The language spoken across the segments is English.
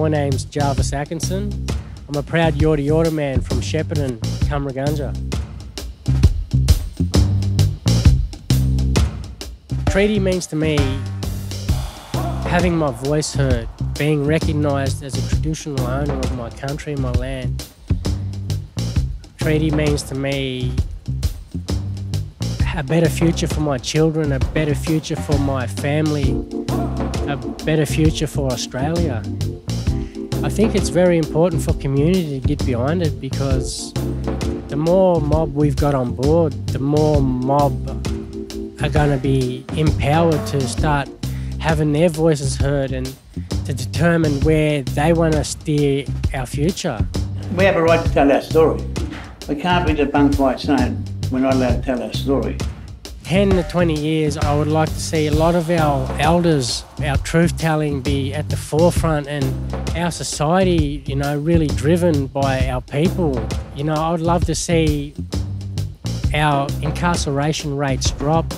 my name's Jarvis Atkinson. I'm a proud Yorta Yorta man from Shepparton, Cummeragunja. Treaty means to me having my voice heard, being recognised as a traditional owner of my country my land. Treaty means to me a better future for my children, a better future for my family, a better future for Australia. I think it's very important for community to get behind it because the more mob we've got on board, the more mob are going to be empowered to start having their voices heard and to determine where they want to steer our future. We have a right to tell our story. We can't be debunked by saying we're not allowed to tell our story. 10 to 20 years, I would like to see a lot of our elders, our truth telling be at the forefront and our society, you know, really driven by our people. You know, I would love to see our incarceration rates drop.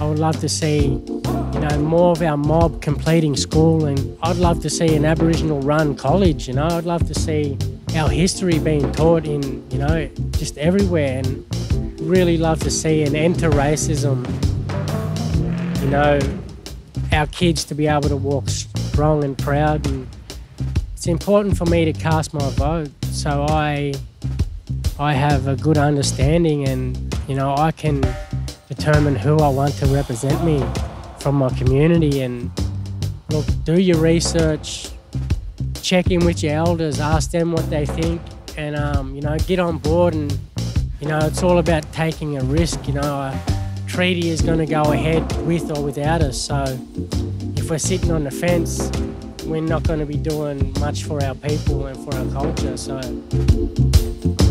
I would love to see, you know, more of our mob completing school and I'd love to see an Aboriginal run college, you know, I'd love to see our history being taught in, you know, just everywhere and really love to see an end to racism. You know, our kids to be able to walk strong and proud. And it's important for me to cast my vote so I, I have a good understanding and, you know, I can determine who I want to represent me from my community. And look, do your research, check in with your elders, ask them what they think, and, um, you know, get on board and you know, it's all about taking a risk. You know, a treaty is going to go ahead with or without us. So if we're sitting on the fence, we're not going to be doing much for our people and for our culture. So.